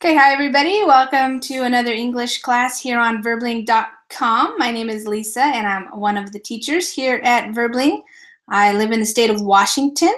Okay, hi everybody. Welcome to another English class here on verbling.com. My name is Lisa and I'm one of the teachers here at Verbling. I live in the state of Washington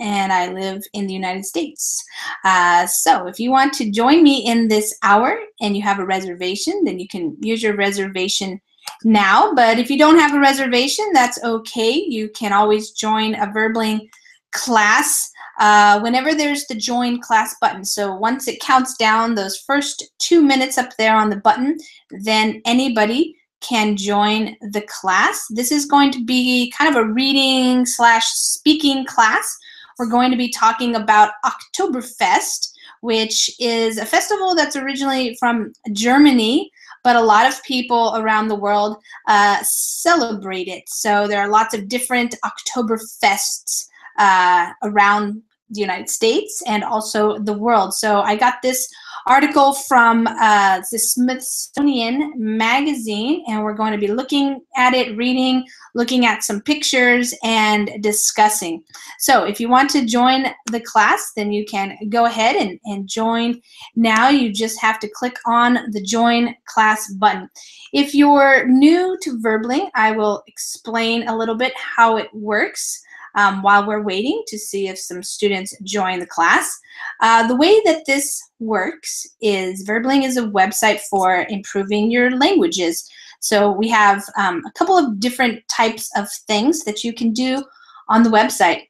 and I live in the United States. Uh, so if you want to join me in this hour and you have a reservation, then you can use your reservation now. But if you don't have a reservation, that's okay. You can always join a Verbling class uh, whenever there's the join class button. So once it counts down those first two minutes up there on the button, then anybody can join the class. This is going to be kind of a reading slash speaking class. We're going to be talking about Oktoberfest, which is a festival that's originally from Germany, but a lot of people around the world uh, celebrate it. So there are lots of different Oktoberfests uh, around the United States and also the world. So I got this article from uh, the Smithsonian Magazine, and we're going to be looking at it, reading, looking at some pictures, and discussing. So if you want to join the class, then you can go ahead and, and join now. You just have to click on the Join Class button. If you're new to Verbling, I will explain a little bit how it works um, while we're waiting to see if some students join the class. Uh, the way that this works is Verbling is a website for improving your languages. So we have um, a couple of different types of things that you can do on the website.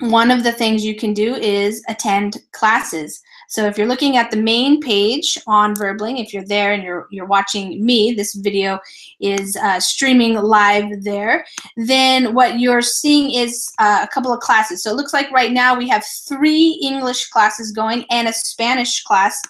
One of the things you can do is attend classes. So if you're looking at the main page on Verbling, if you're there and you're, you're watching me, this video is uh, streaming live there, then what you're seeing is uh, a couple of classes. So it looks like right now we have three English classes going and a Spanish class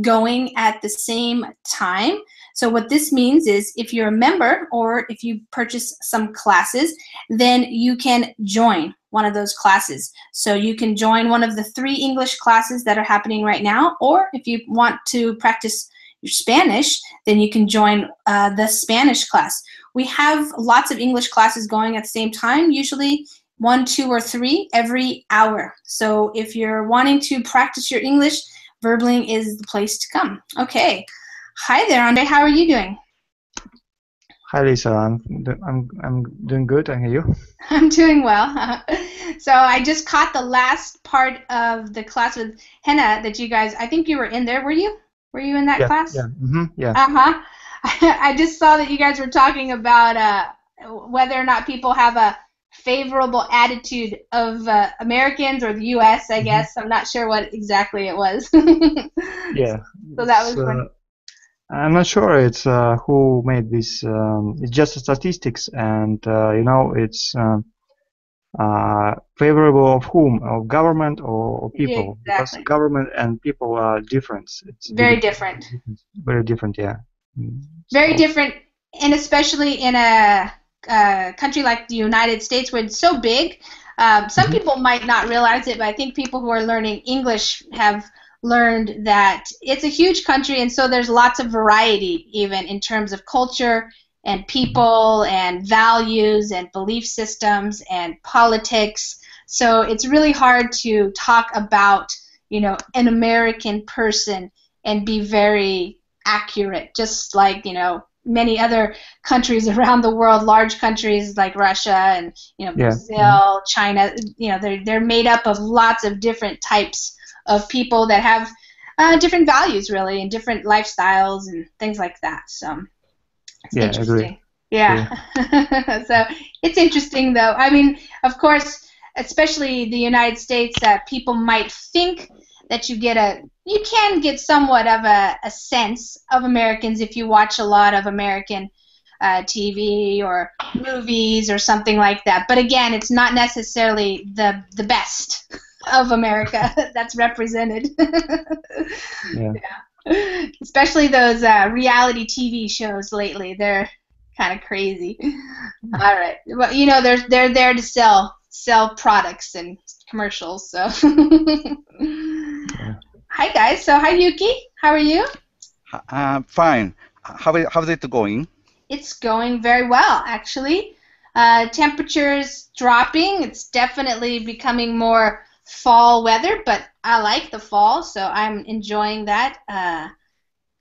going at the same time. So what this means is if you're a member or if you purchase some classes, then you can join one of those classes. So you can join one of the three English classes that are happening right now, or if you want to practice your Spanish, then you can join uh, the Spanish class. We have lots of English classes going at the same time, usually one, two, or three every hour. So if you're wanting to practice your English, Verbling is the place to come. Okay. Hi there, Andre. How are you doing? Hi, Lisa. I'm I'm I'm doing good. And you? I'm doing well. so I just caught the last part of the class with Henna that you guys. I think you were in there. Were you? Were you in that yeah, class? Yeah. Mm-hmm, yeah. Uh huh. I just saw that you guys were talking about uh, whether or not people have a favorable attitude of uh, Americans or the U.S. I mm-hmm. guess I'm not sure what exactly it was. yeah. So that was uh, I'm not sure it's uh, who made this. Um, it's just statistics, and uh, you know it's um, uh, favorable of whom, of government or, or people? Yeah, exactly. Because government and people are different. It's very different. different. Very different, yeah. Mm. Very so. different, and especially in a, a, country like the United States, where it's so big. Um, some mm-hmm. people might not realize it, but I think people who are learning English have learned that it's a huge country, and so there's lots of variety, even in terms of culture and people and values and belief systems and politics. So it's really hard to talk about, you know, an American person and be very accurate, just like, you know, many other countries around the world, large countries like Russia and you know yeah. Brazil, China. You know, they're they're made up of lots of different types of people that have uh, different values really and different lifestyles and things like that. So it's yeah, interesting. Agree. Yeah. yeah. so it's interesting though. I mean, of course, especially the United States, that uh, people might think that you get a you can get somewhat of a, a sense of Americans if you watch a lot of American uh, TV or movies or something like that. But again, it's not necessarily the the best of America that's represented. yeah. yeah. Especially those uh, reality TV shows lately. They're kind of crazy. All right. Well, you know, they're they're there to sell sell products and commercials. So. yeah. Hi guys. So hi Yuki. How are you? Uh, fine. How how is it going? It's going very well, actually. Uh, temperatures dropping. It's definitely becoming more fall weather, but I like the fall, so I'm enjoying that. Uh,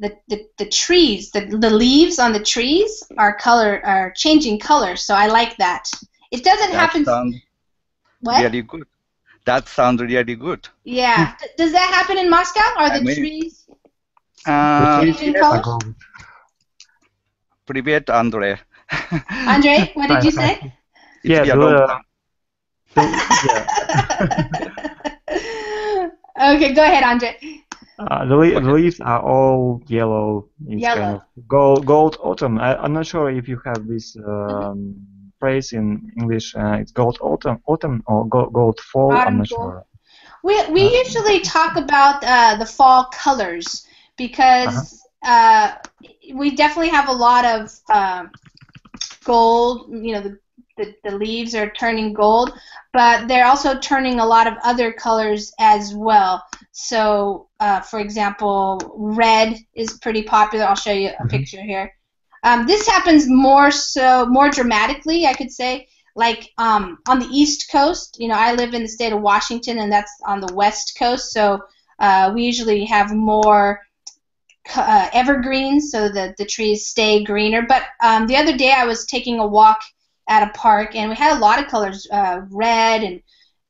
the, the, the trees, the, the leaves on the trees are color are changing color, so I like that. It doesn't That happen. sounds What? really good. That sounds really good. Yeah. D- Does that happen in Moscow? Are I the mean- trees Uh, It is changing yellow colors? gold. Привет, Andre. Andre, what did you say? It's Yeah, been a the- long time. yeah. okay, go ahead, Andre. Uh, the, le- the leaves are all yellow. It's Yellow. kind of gold, gold autumn. I, I'm not sure if you have this um, phrase in English. Uh, it's gold autumn, autumn or go, gold fall. Autumn I'm not gold. sure. We, we usually talk about uh, the fall colors because uh, we definitely have a lot of uh, gold. You know, the, the, the leaves are turning gold, but they're also turning a lot of other colors as well. So, uh, for example, red is pretty popular. I'll show you a Mhm. picture here. Um, this happens more so, more dramatically, I could say like um, on the East Coast, you know, I live in the state of Washington, and that's on the West Coast. So uh, we usually have more uh, evergreens, so that the trees stay greener. But um, the other day, I was taking a walk at a park, and we had a lot of colors: uh, red and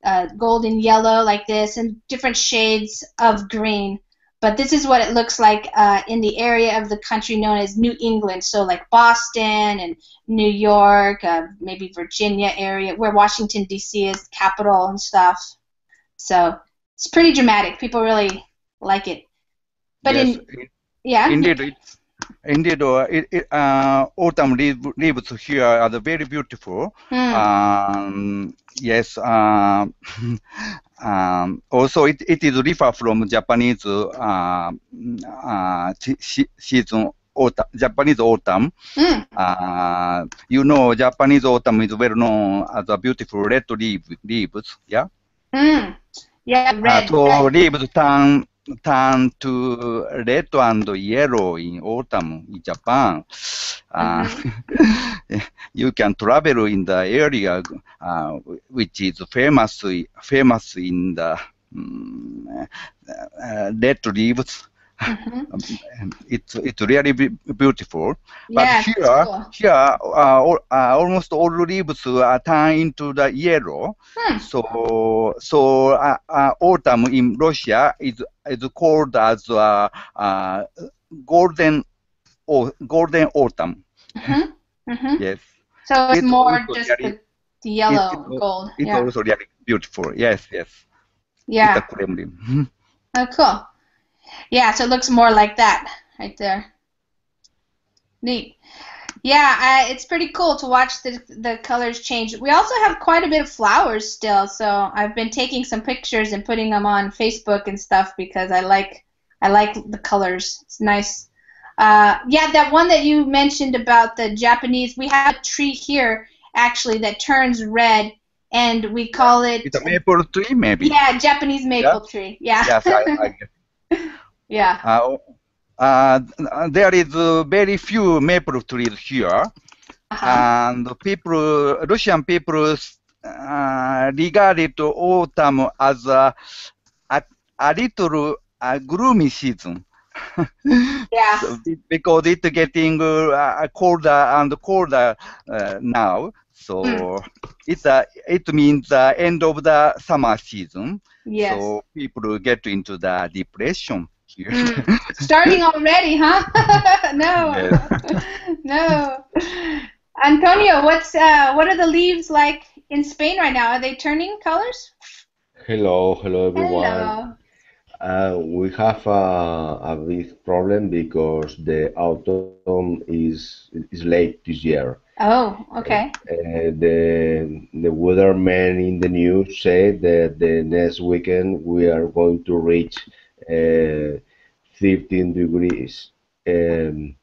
uh, golden yellow, like this, and different shades of green. But this is what it looks like uh, in the area of the country known as New England. So like Boston and New York, uh, maybe Virginia area, where Washington D.C. is capital and stuff. So it's pretty dramatic. People really like it. But yes, in yeah, indeed, it's, indeed, uh, it, uh, autumn leaves, leaves here are very beautiful. Hmm. Um, yes. Um, um, also, it, it is refer from Japanese uh, uh, se- se- season autumn, Japanese autumn. Hmm. Uh, you know, Japanese autumn is well known as a beautiful red leaf, leaves. Yeah. Hmm. Yeah, Uh, red. so red. leaves turn turn to red and yellow in autumn in Japan. Uh, you can travel in the area uh, which is famous famous in the mm, uh, red leaves. Mhm. Um, It's it's really be- beautiful. But here, cool. here uh, all, uh, almost all leaves are turned into the yellow. Hmm. So, so uh, uh, autumn in Russia is is called as uh, uh, golden or golden autumn. Mhm. Mhm. Yes, So it's It's more just very- the, yellow it's- gold. it's Yeah. also really beautiful. Yes, yes. Yeah. Kremlin. Oh, cool. Yeah, so it looks more like that right there. Neat. Yeah, I, it's pretty cool to watch the the colors change. We also have quite a bit of flowers still, so I've been taking some pictures and putting them on Facebook and stuff because I like I like the colors. It's nice. Uh, yeah, that one that you mentioned about the Japanese, we have a tree here actually that turns red, and we call it It's a maple tree, maybe. yeah Japanese maple tree. Yeah. Yes, I, I. yeah. Uh, uh, there is very few maple trees here. Uh-huh. and people, Russian people uh, regarded autumn as a, a, a little uh, gloomy season. yeah. So because it's getting uh, colder and colder uh, now. So Hmm. it's a, it means the end of the summer season. Yes. So people get into the depression here. Mm. Starting already, huh? no. no. Antonio, what's uh, what are the leaves like in Spain right now? Are they turning colors? Hello, hello everyone. Hello. Uh, we have a, a big problem because the autumn is is late this year. Oh, okay. Uh, the the weatherman in the news said that the next weekend we are going to reach uh, 15 degrees um,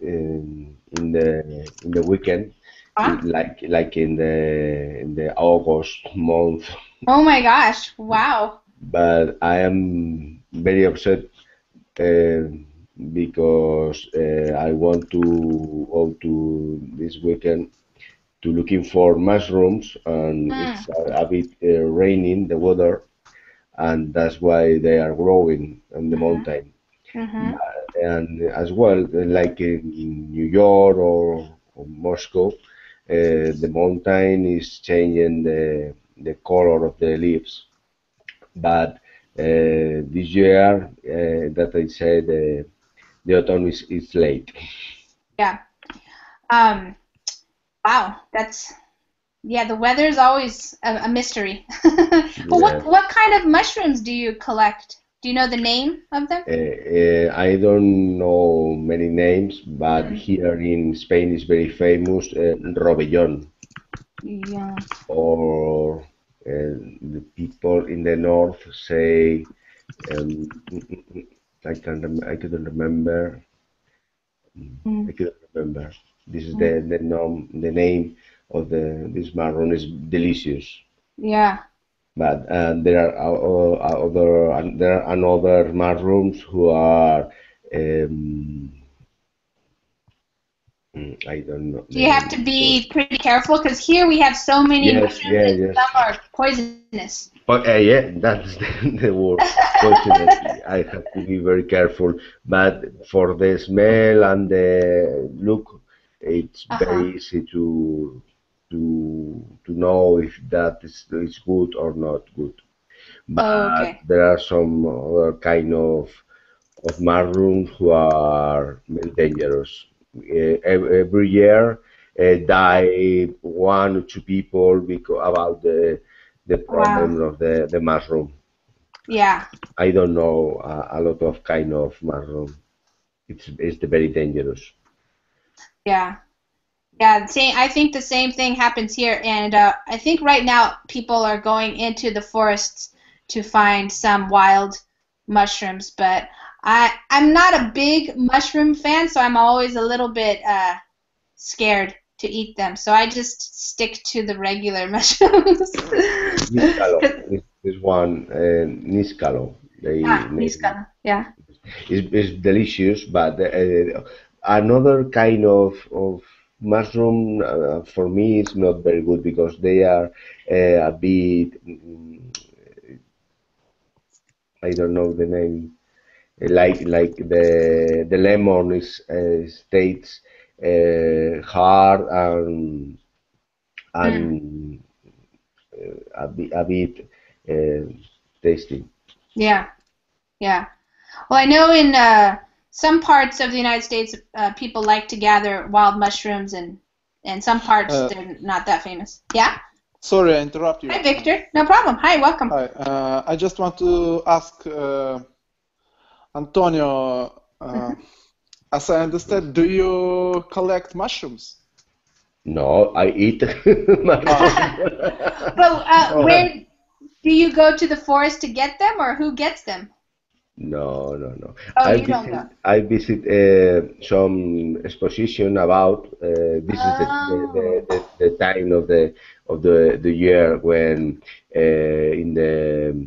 in, in the in the weekend, Wow. like like in the in the August month. Oh my gosh! Wow. but I am very upset uh, because uh, I want to go to this weekend to looking for mushrooms and Mm. it's a, a bit uh, raining the weather and that's why they are growing on the Mhm. mountain. Mhm. And as well, like in, in New York or, or Moscow, uh, the mountain is changing the the color of the leaves. But uh, this year, uh, that I said, uh, the autumn is, is late. Yeah. Um, wow, that's yeah. The weather is always a, a mystery. but what Yeah. what kind of mushrooms do you collect? Do you know the name of them? Uh, uh, I don't know many names, but Mhm. here in Spain is very famous uh, Robellón, Yeah. or uh, the people in the north say, um, I can rem- I couldn't remember. Mm. I couldn't remember. This is the the, nom- the name of the this maroon is delicious. Yeah. But uh, there are o- o- other there are another mushrooms who are um, mm, I don't know. You have to be pretty careful because here we have so many Yes, mushrooms yeah, yes. some are poisonous. But uh, yeah, that's the, the word. Fortunately, I have to be very careful. But for the smell and the look, it's Uh-huh. very easy to to to know if that is, is good or not good. But Oh, okay. there are some other kind of of mushrooms who are very dangerous. Uh, ev- every year uh, die one or two people because about the the problem of the, the mushroom. Yeah. I don't know uh, a lot of kind of mushroom. It's it's very dangerous. Yeah. Yeah, same, I think the same thing happens here, and uh, I think right now people are going into the forests to find some wild mushrooms, but I I'm not a big mushroom fan, so I'm always a little bit uh, scared to eat them. So I just stick to the regular mushrooms. Niscalo, this, one, uh, Niscalo. They ah, name- niscala. Yeah. It's, it's delicious, but uh, another kind of, of mushroom uh, for me is not very good because they are uh, a bit, mm, I don't know the name, like like the the lemon is uh, states uh, hard and and uh, a bit a bit uh, tasty. Yeah, yeah. Well, I know in uh, some parts of the United States, uh, people like to gather wild mushrooms, and and some parts Uh, they're not that famous. Yeah. Sorry, I interrupt you. Hi, Victor. No problem. Hi, welcome. Hi. Uh, I just want to ask uh, Antonio. Uh, as I understand, do you collect mushrooms? No, I eat mushroom. But uh, where do you go to the forest to get them, or who gets them? No, no, no. Oh, I visit. I visit uh, some exposition about uh, this is the, the, the, the, the time of the of the, the year when uh, in the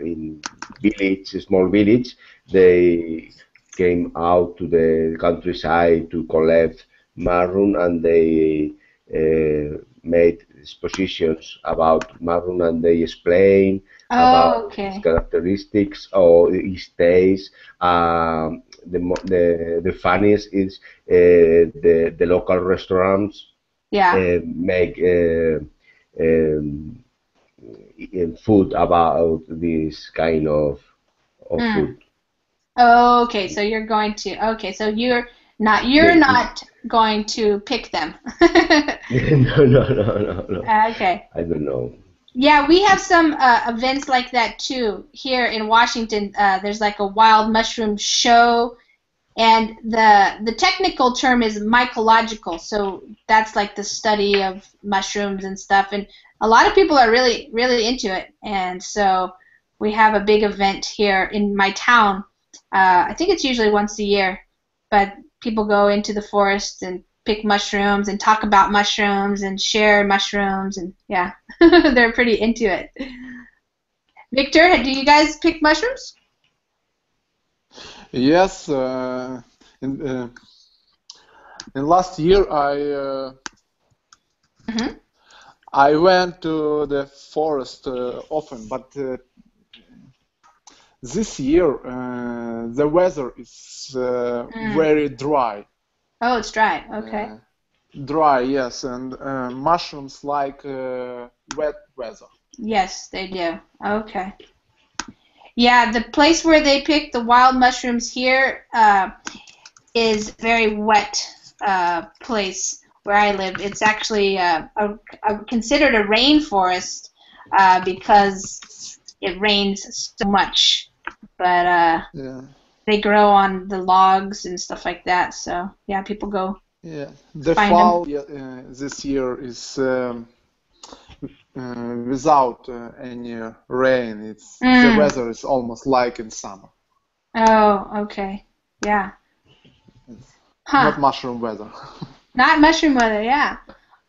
in village, small village, they came out to the countryside to collect maroon and they uh, made expositions about maroon and they explain Oh, about okay. its characteristics or its taste. Um, the, the the funniest is uh, the the local restaurants Yeah. uh, make uh, um, uh, food about this kind of of Mm. food. Oh, okay. So you're going to. Okay, so you're not. You're Yeah. not going to pick them. no, no, no, no, no. okay. I don't know. Yeah, we have some uh, events like that too here in Washington. Uh, there's like a wild mushroom show, and the the technical term is mycological. So that's like the study of mushrooms and stuff. And a lot of people are really really into it. And so we have a big event here in my town. Uh, I think it's usually once a year, but people go into the forest and pick mushrooms and talk about mushrooms and share mushrooms and yeah, they're pretty into it. Victor, do you guys pick mushrooms? Yes. Uh, in, uh, in last year, I uh, Mhm. I went to the forest uh, often, but uh, this year uh, the weather is uh, Mm. very dry. Oh, it's dry. Okay. Uh, dry, yes, and uh, mushrooms like uh, wet weather. Yes, they do. Okay. Yeah, the place where they pick the wild mushrooms here uh, is very wet uh, place where I live. It's actually uh, a, a, considered a rainforest uh, because it rains so much. But uh, Yeah, they grow on the logs and stuff like that. So yeah, people go. yeah. The fall yeah, uh, this year is um, uh, without uh, any rain. It's the Mm. weather is almost like in summer, Oh, okay. Yeah. Huh. not mushroom weather. Not mushroom weather, yeah.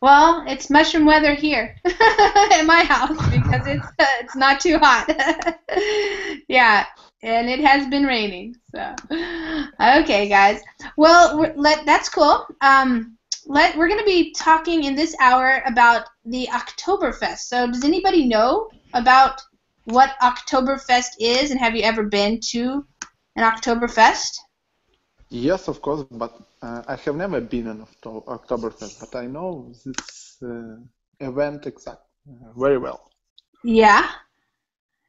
Well, it's mushroom weather here at my house because it's uh, it's not too hot. yeah, and it has been raining. So, okay, guys. Well, let that's cool. Um, let we're gonna be talking in this hour about the Oktoberfest. So, does anybody know about what Oktoberfest is, and have you ever been to an Oktoberfest? Yes, of course, but uh, I have never been Octo- Oktoberfest, but I know this uh, event exact uh, very well. Yeah.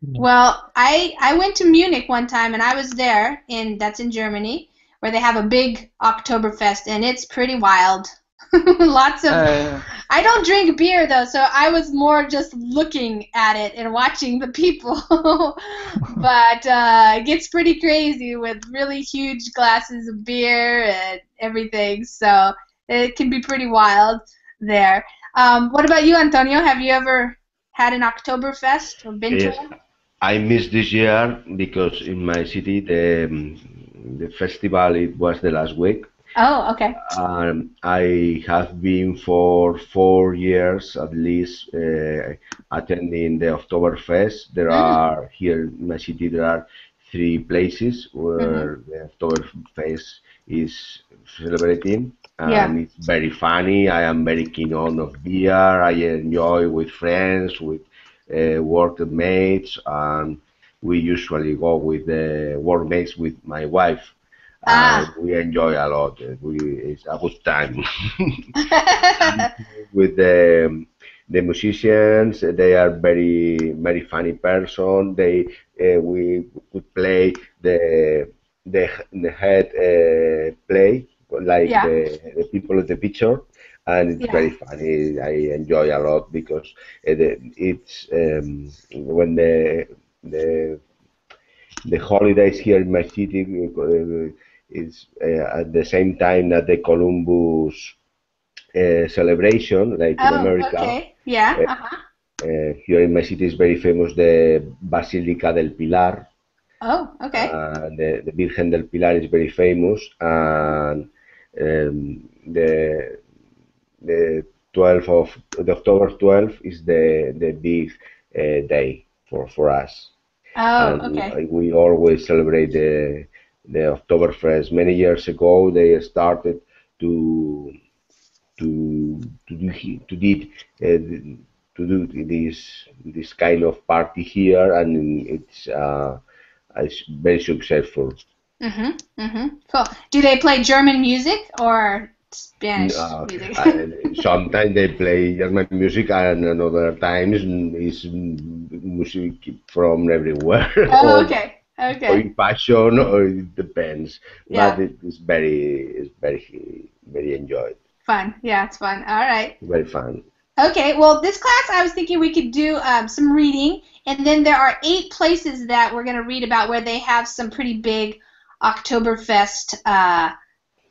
Well, I I went to Munich one time and I was there in that's in Germany where they have a big Oktoberfest and it's pretty wild. Lots of Uh, I don't drink beer though, so I was more just looking at it and watching the people. but uh, it gets pretty crazy with really huge glasses of beer and everything. So it can be pretty wild there. Um, what about you, Antonio? Have you ever had an Oktoberfest or been Yes. to one? I missed this year because in my city the um, the festival it was the last week. Oh, okay. Um, I have been for four years at least uh, attending the Oktoberfest. There Mm. are here in my city there are three places where the Oktoberfest is celebrating, and Yeah. it's very funny. I am very keen on of beer. I enjoy with friends, with uh, workmates, and we usually go with the workmates with my wife. Ah. And we enjoy a lot. Uh, We, it's a good time with the the musicians. They are very very funny person. They uh, we could play the the the head uh, play like Yeah. the, the people of the picture, and it's Yeah. very funny. I enjoy a lot because uh, the, it's um, when the the the holidays here in my city uh, is uh, at the same time that the Columbus uh, celebration, like in oh, America. okay. Yeah. Uh, Uh-huh. Uh, here in my city is very famous the Basilica del Pilar. Oh, okay. Uh, the, the Virgen del Pilar is very famous, and um, the the 12th of the October 12th is the the big uh, day for for us. oh, and okay. we always celebrate the the Oktoberfest. Many years ago, they started to to to do to did uh, to do this this kind of party here, and it's uh, it's very successful. Mhm. Mhm. Cool. Do they play German music or Spanish Uh, music? sometimes they play German music, and another times is music from everywhere. oh, Or- okay. or Okay. in passion or it depends Yeah. but it is very it's very very enjoyed Fun. Yeah, it's fun. All right. very fun Okay, well, this class I was thinking we could do um, some reading, and then there are eight places that we're going to read about where they have some pretty big Oktoberfest uh,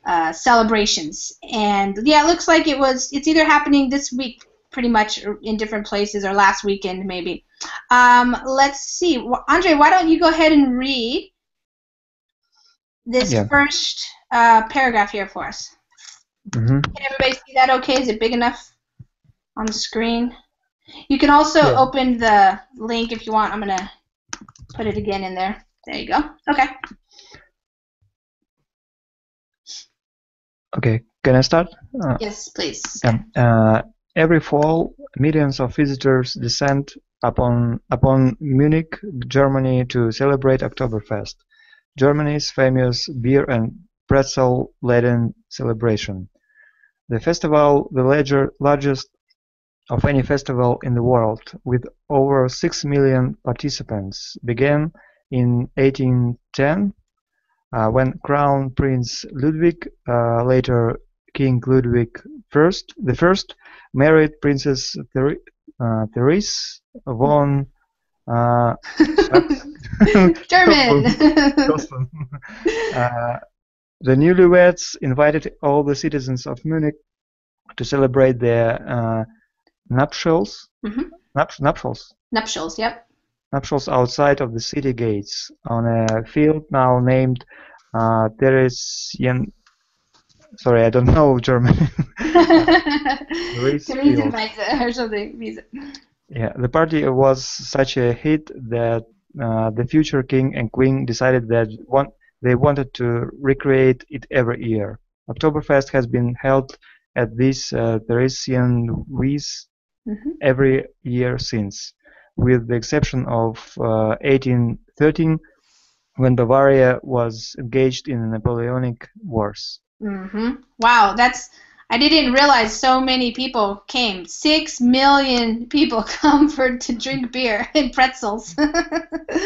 uh, celebrations. And yeah, it looks like it was. It's either happening this week, pretty much, in different places, or last weekend maybe. Um, let's see, Wh- Andre, why don't you go ahead and read this Yeah. first uh, paragraph here for us? hmm Can everybody see that okay? Is it big enough on the screen? You can also Yeah. open the link if you want. I'm going to put it again in there. There you go. Okay. Okay, can I start? Uh, Yes, please. yeah. Uh, every fall, millions of visitors descend upon upon Munich, Germany, to celebrate Oktoberfest, Germany's famous beer and pretzel-laden celebration. The festival, the larger, largest of any festival in the world, with over 6 million participants, began in 1810 uh, when Crown Prince Ludwig, uh, later King Ludwig I, the First, married Princess Ther uh, Therese von uh, German. uh, the newlyweds invited all the citizens of Munich to celebrate their uh, nuptials. Mhm. Nup- nuptials. Nuptials, yep. Nuptials outside of the city gates on a field now named uh, Theresien. Sorry, I don't know German. Therese field. Or something. Wiese. Yeah, the party was such a hit that uh, the future king and queen decided that one, they wanted to recreate it every year. Oktoberfest has been held at this uh, Theresien Wies Mhm. every year since, with the exception of uh, 1813 when Bavaria was engaged in the Napoleonic Wars. hmm Wow, that's. I didn't realize so many people came. Six million people come for to drink beer and pretzels.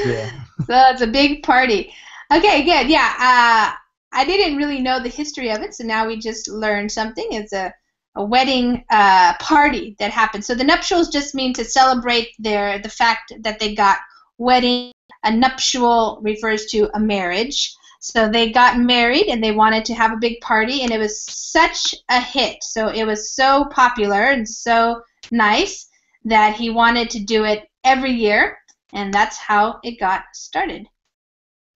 Yeah. So it's a big party. Okay, good. Yeah, uh, I didn't really know the history of it, so now we just learned something. It's a a wedding uh, party that happened. So the nuptials just mean to celebrate their the fact that they got wedding. A nuptial refers to a marriage. So they got married and they wanted to have a big party, and it was such a hit. So it was so popular and so nice that he wanted to do it every year, and that's how it got started.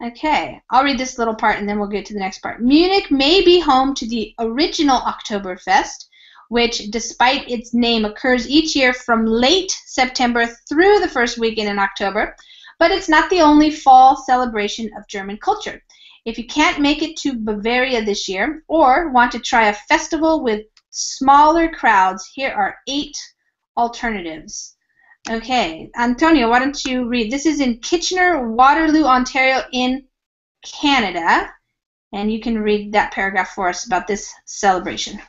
Okay, I'll read this little part and then we'll get to the next part. Munich may be home to the original Oktoberfest, which, despite its name, occurs each year from late September through the first weekend in October, but it's not the only fall celebration of German culture. If you can't make it to Bavaria this year or want to try a festival with smaller crowds, here are eight alternatives. Okay, Antonio, why don't you read? This is in Kitchener, Waterloo, Ontario, in Canada, and you can read that paragraph for us about this celebration.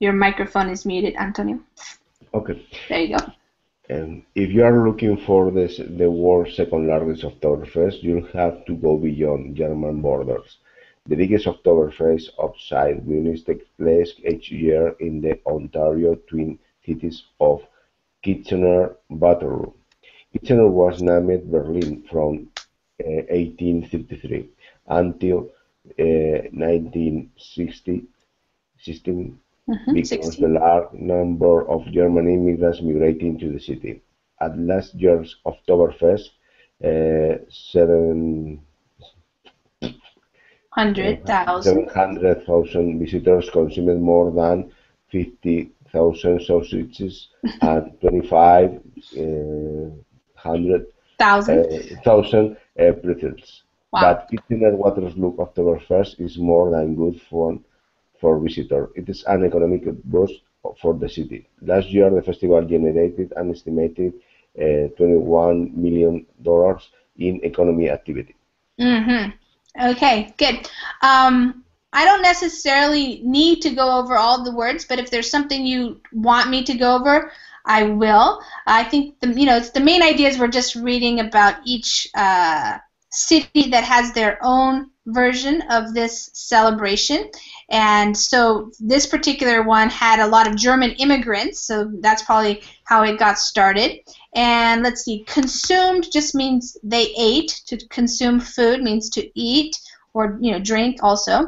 Your microphone is muted, Antonio. Okay. There you go. Um, if you are looking for this, the world's second largest Oktoberfest, you'll have to go beyond German borders. The biggest Oktoberfest outside Munich takes place each year in the Ontario twin cities of Kitchener Waterloo. Kitchener was named Berlin from uh, 1833 until uh, 1960 16 Mhm, because 16. the large number of German immigrants migrating to the city. At last year's Oktoberfest, uh, seven, 100,000. 700,000 visitors consumed more than 50,000 sausages and 2,500 Thousand. uh, thousand uh, pretzels. Wow. But Kitchener Waterloo Oktoberfest is more than good fun for visitors. It is an economic boost for the city. Last year, the festival generated an estimated uh, 21 million dollars in economy activity. Mm-hmm. Okay, good. Um, I don't necessarily need to go over all the words, but if there's something you want me to go over, I will. I think the you know it's the main idea is we're just reading about each uh, city that has their own version of this celebration, and so this particular one had a lot of German immigrants, so that's probably how it got started. And let's see, consumed just means they ate. To consume food means to eat or you know drink also.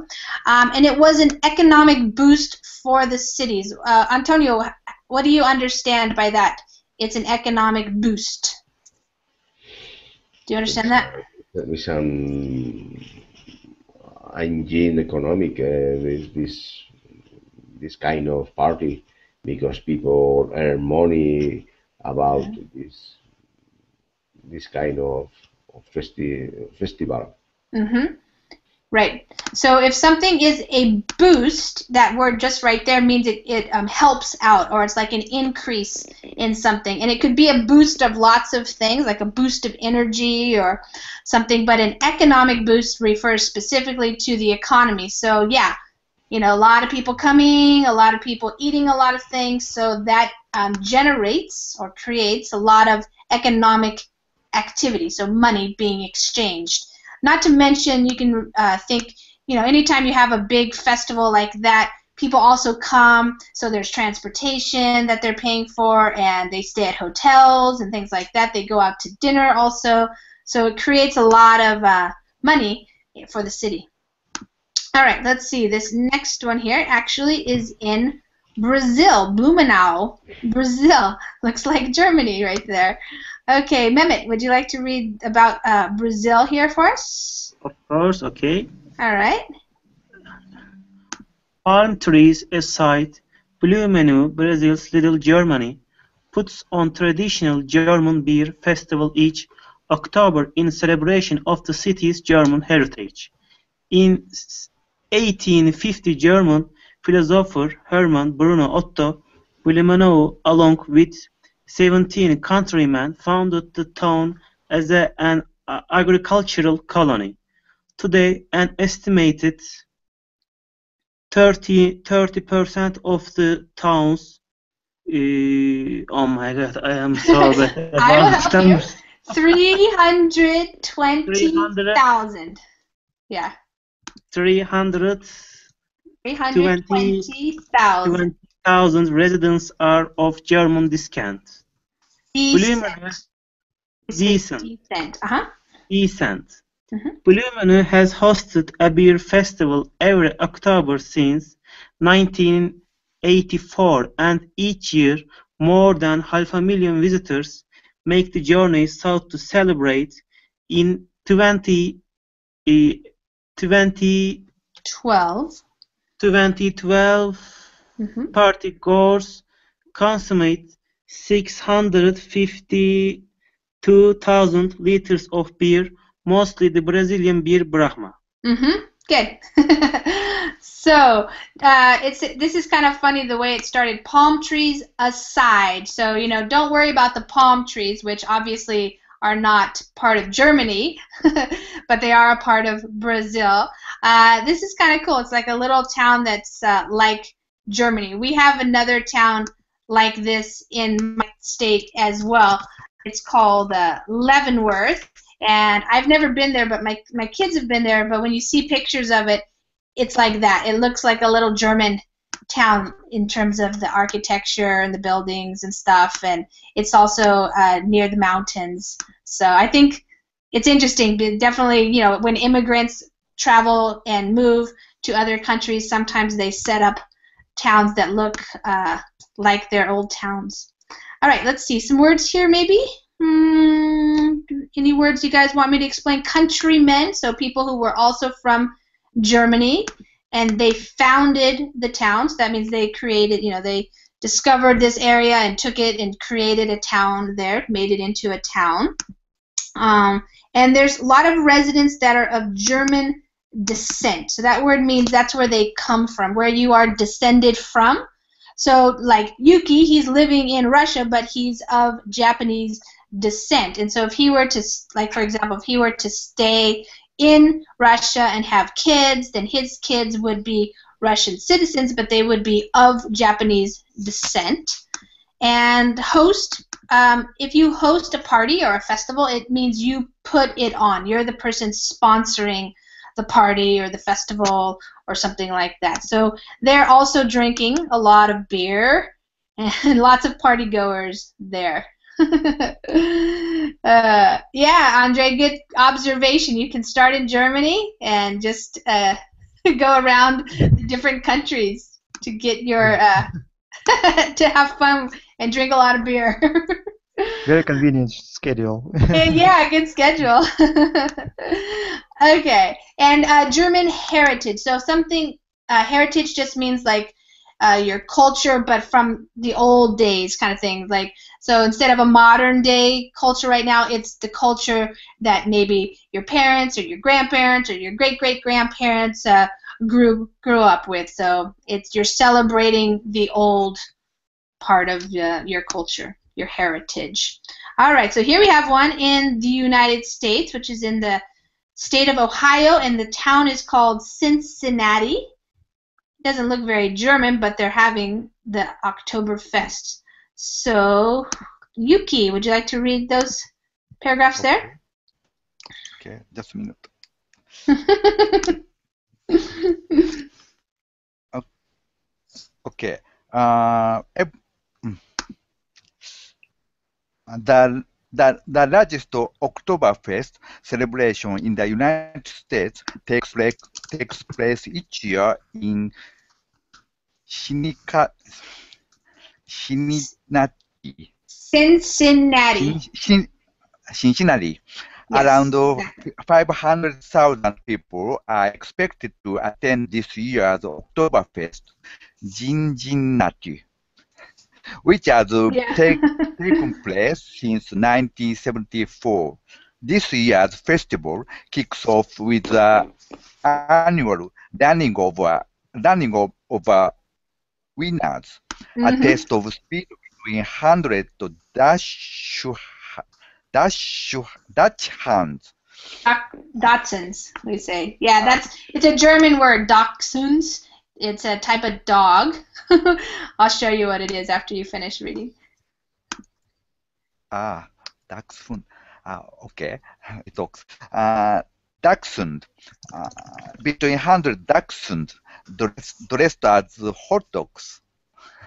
Um, and it was an economic boost for the cities. Uh, Antonio, what do you understand by that? It's an economic boost. Do you understand that? It's an engine economic, uh, this, this this kind of party because people earn money about this this kind of, of festi- festival. Mm-hmm. Right. So if something is a boost, that word just right there means it, it um, helps out or it's like an increase in something. And it could be a boost of lots of things, like a boost of energy or something, but an economic boost refers specifically to the economy. So yeah, you know, a lot of people coming, a lot of people eating a lot of things, so that um, generates or creates a lot of economic activity, so money being exchanged. Not to mention, you can uh, think, you know, anytime you have a big festival like that, people also come, so there's transportation that they're paying for, and they stay at hotels and things like that. They go out to dinner also, so it creates a lot of uh, money for the city. All right, let's see. This next one here actually is in Brazil, Blumenau, Brazil. Looks like Germany right there. Okay, Mehmet, would you like to read about uh, Brazil here for us? Of course, okay. All right. Palm trees aside, Blumenau, Brazil's little Germany, puts on traditional German beer festival each October in celebration of the city's German heritage. In 1850, German philosopher Hermann Bruno Otto Blumenau, along with Seventeen countrymen founded the town as an uh, agricultural colony. Today, an estimated 30 percent of the towns. Uh, oh my God! I am so bad. I 320,000. Yeah. 300. 320,000 thousand residents are of German descent. Decent. Decent. Uh-huh. Mm-hmm. has hosted a beer festival every October since 1984, and each year more than half a million visitors make the journey south to celebrate. In 20, uh, 2012, 2012 mm-hmm. party goers consummate 652,000 liters of beer, mostly the Brazilian beer Brahma. Mm-hmm. Good. so uh, it's this is kind of funny the way it started. Palm trees aside, so you know, don't worry about the palm trees, which obviously are not part of Germany, but they are a part of Brazil. Uh, this is kind of cool. It's like a little town that's uh, like Germany. We have another town like this in my state as well. It's called uh, Leavenworth, and I've never been there, but my my kids have been there. But when you see pictures of it, it's like that. It looks like a little German town in terms of the architecture and the buildings and stuff, and it's also uh, near the mountains. So I think it's interesting. Definitely, you know, when immigrants travel and move to other countries, sometimes they set up towns that look uh, like their old towns. All right, let's see some words here maybe. Hmm, any words you guys want me to explain? Countrymen, so people who were also from Germany, and they founded the towns. That means they created, you know, they discovered this area and took it and created a town there, made it into a town. Um, and there's a lot of residents that are of German descent. So that word means that's where they come from, where you are descended from. So, like Yuki, he's living in Russia, but he's of Japanese descent. And so, if he were to, like, for example, if he were to stay in Russia and have kids, then his kids would be Russian citizens, but they would be of Japanese descent. And host, um, if you host a party or a festival, it means you put it on. You're the person sponsoring the party or the festival or something like that. So they're also drinking a lot of beer and lots of party goers there. uh, yeah, Andre, good observation. You can start in Germany and just uh, go around the different countries to get your uh, to have fun and drink a lot of beer. Very convenient schedule. yeah, good schedule. okay, and uh, German heritage. So something uh, heritage just means like uh, your culture, but from the old days kind of thing. Like so, instead of a modern day culture right now, it's the culture that maybe your parents or your grandparents or your great great grandparents uh, grew grew up with. So it's you're celebrating the old part of uh, your culture, your heritage. All right, so here we have one in the United States, which is in the state of Ohio, and the town is called Cincinnati. It doesn't look very German, but they're having the Oktoberfest. So, Yuki, would you like to read those paragraphs there? Okay, just a minute. Okay. Uh. The, the, the largest Oktoberfest celebration in the United States takes place, takes place each year in Shinika, Cincinnati. Cincinnati. Cin- Cincinnati. Yes, Around uh, 500,000 people are expected to attend this year's Oktoberfest, Cincinnati, which has Yeah. take, taken place since 1974. This year's festival kicks off with the annual running of a, running of, of a winners, a Mhm. test of speed between 100 dash dash Dutch hands. Dachshunds, we say. Yeah, that's it's a German word, Dachshunds. It's a type of dog. I'll show you what it is after you finish reading. Ah, Dachshund. Ah, okay. It talks. Uh, Dachshund. Uh, between 100 Dachshund dressed, dressed as hot dogs.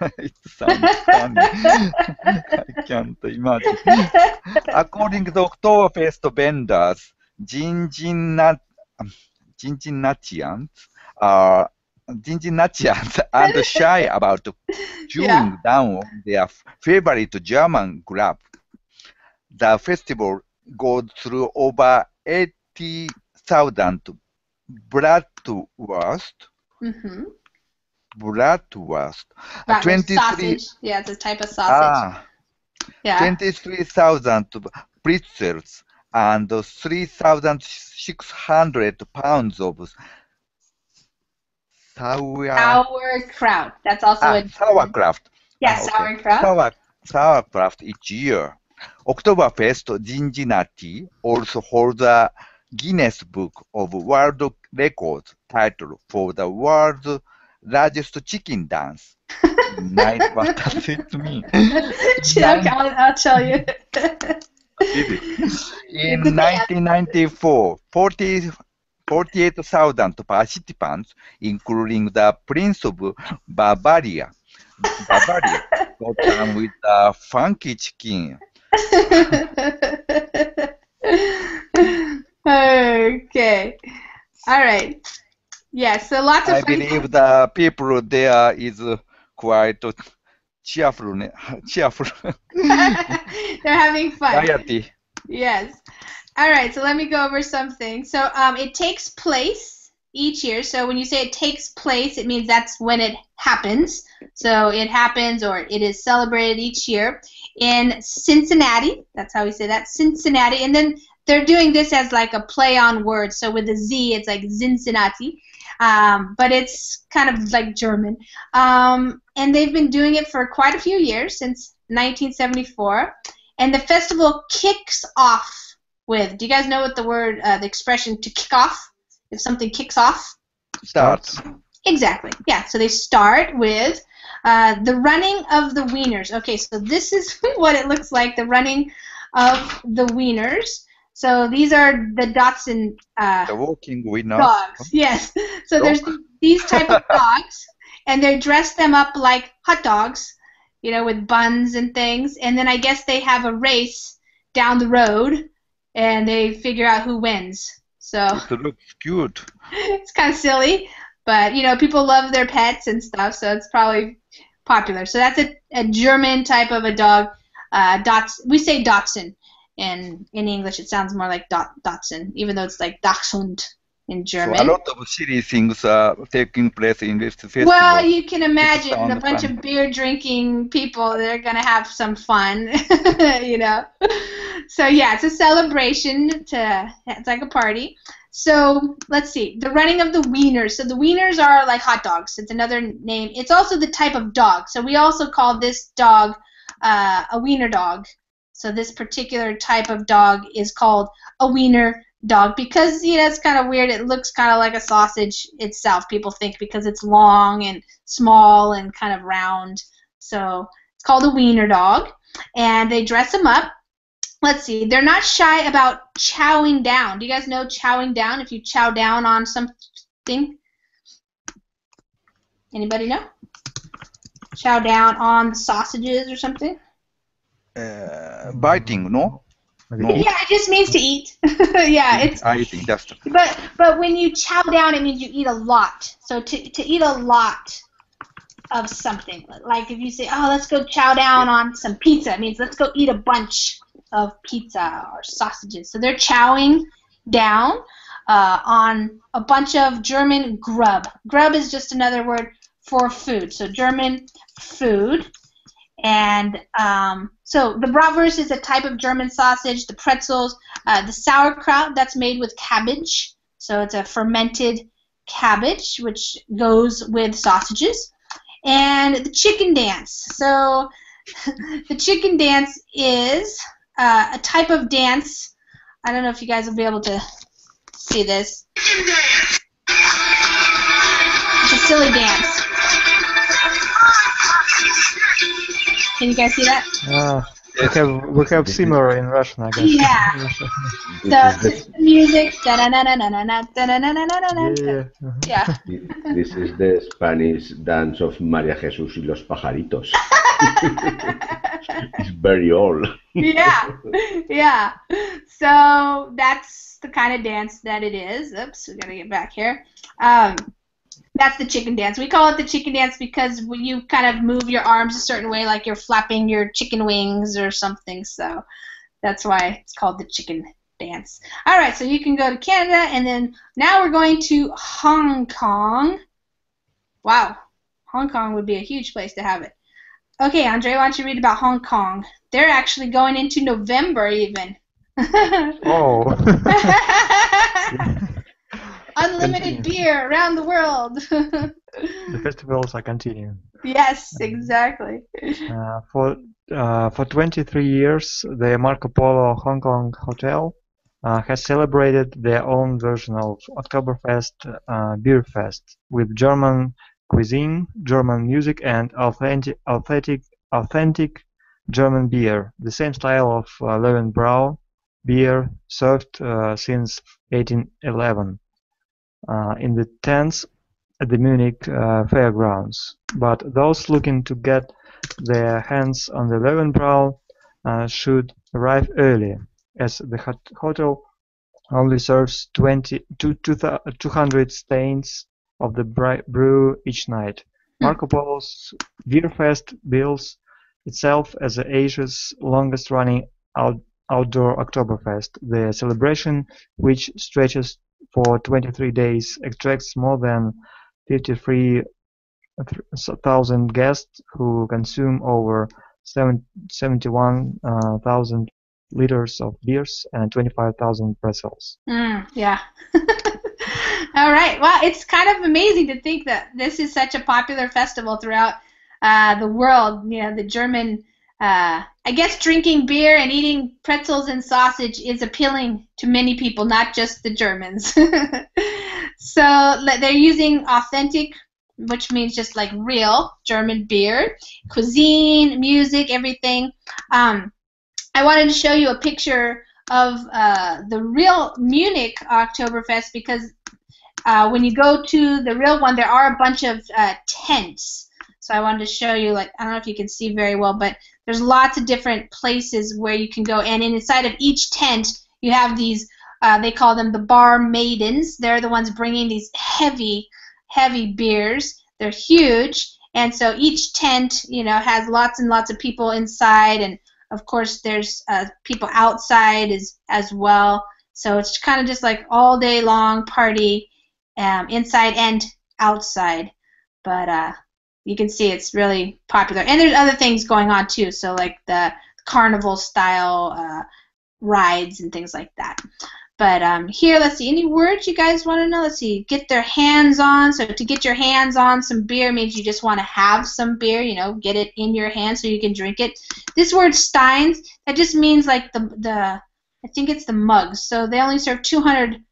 it sounds funny. I can't imagine. According to Oktoberfest vendors, Ginginat, um, Ginginatians are and shy about chewing Yeah. down their favorite German grab. The festival goes through over 80,000 bratwurst, mm-hmm. bratwurst, Right, 23 sausage. Yeah, it's a type of sausage. ah, yeah. 23,000 pretzels and 3,600 pounds of sour, Sauerkraut. That's also ah, a sauerkraut. yeah, Ah, okay. sauerkraut. Sour, sauerkraut each year. Oktoberfest Cincinnati also holds a Guinness Book of World Records title for the world's largest chicken dance. Nice, what does it mean? okay, I'll, I'll tell you. In 1994, 40 48,000 participants, including the Prince of Bavaria, Bavaria got down with a funky chicken. okay. All right. Yeah, so lots of I believe the people there is quite cheerful, cheerful, They're having fun. gaiety. Yes. All right, so let me go over something. So um, it takes place each year. So when you say it takes place, it means that's when it happens. So it happens or it is celebrated each year in Cincinnati. That's how we say that, Cincinnati. And then they're doing this as like a play on words. So with a Z, it's like Zinzinnati. Um, but it's kind of like German. Um, and they've been doing it for quite a few years, since 1974. And the festival kicks off with. Do you guys know what the word, uh, the expression to kick off? If something kicks off? Starts. Exactly. Yeah. So they start with uh, the running of the wieners. Okay. So this is what it looks like. The running of the wieners. So these are the Dotson uh, The walking winner. dogs. Yes. So there's these type of dogs, and they dress them up like hot dogs, you know, with buns and things. And then I guess they have a race down the road, and they figure out who wins. So It looks good. it's kind of silly, but you know, people love their pets and stuff, so it's probably popular. So that's a, a German type of a dog. Uh, Dots. We say Dotson, and in English it sounds more like Dot, Dotson, even though it's like Dachshund. in German. So a lot of silly things are taking place in this festival. Well, you can imagine a bunch fun. of beer drinking people. They're gonna have some fun, you know. So yeah, it's a celebration. To it's like a party. So let's see, the running of the wieners. So the wieners are like hot dogs. It's another name. It's also the type of dog. So we also call this dog uh, a wiener dog. So this particular type of dog is called a wiener dog because you know it's kind of weird. It looks kind of like a sausage itself. People think because it's long and small and kind of round. So it's called a wiener dog, and they dress them up. Let's see. They're not shy about chowing down. Do you guys know chowing down? If you chow down on something, anybody know? Chow down on sausages or something? Uh, biting, no? No. Yeah, it just means to eat. yeah, it's I think that's But but when you chow down, it means you eat a lot. So to to eat a lot of something, like if you say, "Oh, let's go chow down on some pizza," it means let's go eat a bunch of pizza or sausages. So they're chowing down uh, on a bunch of German grub. Grub is just another word for food. So German food. And um, so the bratwurst is a type of German sausage. The pretzels, uh, the sauerkraut that's made with cabbage. So it's a fermented cabbage which goes with sausages. And the chicken dance. So the chicken dance is uh, a type of dance. I don't know if you guys will be able to see this. It's a silly dance. Can you guys see that? Uh, we have we have similar in Russian, I guess. Yeah. This So is the music. Yeah. Yeah. This is the Spanish dance of María Jesús y los pajaritos. it's very old. yeah, yeah. So that's the kind of dance that it is. Oops, we gotta get back here. Um, that's the chicken dance. We call it the chicken dance because you kind of move your arms a certain way, like you're flapping your chicken wings or something. So that's why it's called the chicken dance. All right, so you can go to Canada, and then now we're going to Hong Kong. Wow, Hong Kong would be a huge place to have it. Okay, Andre, why don't you read about Hong Kong? They're actually going into November even. Oh. Unlimited Continue. beer around the world. the festivals are continuing. yes, exactly. Uh, for uh, for 23 years, the Marco Polo Hong Kong Hotel uh, has celebrated their own version of Oktoberfest uh, Beer Fest with German cuisine, German music, and authentic authentic authentic German beer. The same style of uh, Löwenbräu beer served uh, since 1811 uh, in the tents at the Munich uh, fairgrounds. But those looking to get their hands on the Löwenbräu uh, should arrive early, as the hot hotel only serves 20, two, two, thou- 200 stains of the brew each night. Marco Polo's Beerfest bills itself as Asia's longest-running out, outdoor Oktoberfest. The celebration, which stretches for 23 days, attracts more than 53,000 guests who consume over seven- 71,000 liters of beers and 25,000 pretzels. Mm, yeah. All right. Well, it's kind of amazing to think that this is such a popular festival throughout uh, the world. You know, the German, uh, I guess, drinking beer and eating pretzels and sausage is appealing to many people, not just the Germans. so they're using authentic, which means just like real German beer, cuisine, music, everything. Um, I wanted to show you a picture of uh, the real Munich Oktoberfest because uh, when you go to the real one, there are a bunch of uh, tents. So I wanted to show you, like, I don't know if you can see very well, but there's lots of different places where you can go. And inside of each tent, you have these, uh, they call them the bar maidens. They're the ones bringing these heavy, heavy beers. They're huge. And so each tent, you know, has lots and lots of people inside and of course, there's uh, people outside as as well. So it's kind of just like all day long party, um, inside and outside. But uh, you can see it's really popular. And there's other things going on too. So like the carnival style uh, rides and things like that. But um, here, let's see. Any words you guys want to know? Let's see. Get their hands on. So to get your hands on some beer means you just want to have some beer. You know, get it in your hand so you can drink it. This word steins that just means like the the I think it's the mugs. So they only serve 200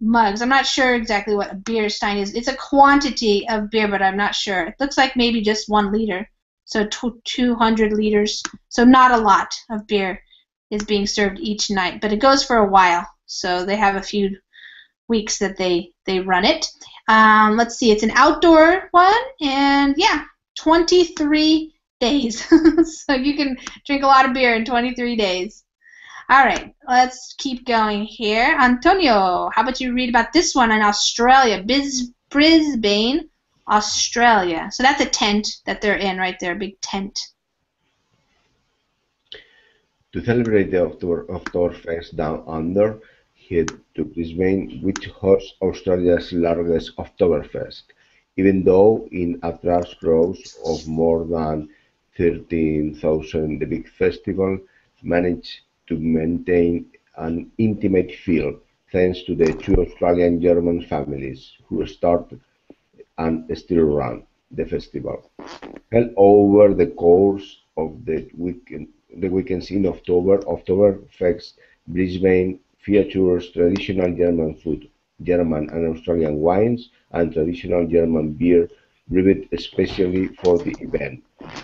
mugs. I'm not sure exactly what a beer stein is. It's a quantity of beer, but I'm not sure. It looks like maybe just one liter. So 200 liters. So not a lot of beer is being served each night, but it goes for a while. So they have a few weeks that they they run it. Um, let's see, it's an outdoor one, and yeah, 23 days. so you can drink a lot of beer in 23 days. All right, let's keep going here. Antonio, how about you read about this one in Australia, Biz, Brisbane, Australia. So that's a tent that they're in right there, big tent. To celebrate the October, Oktoberfest Down Under, head to Brisbane, which hosts Australia's largest Oktoberfest, even though in a trash growth of more than 13,000, the big festival managed to maintain an intimate feel thanks to the two Australian German families who started and still run the festival. Held over the course of the weekend, the weekends in October, Oktoberfest Brisbane features traditional German food, German and Australian wines, and traditional German beer brewed especially for the event,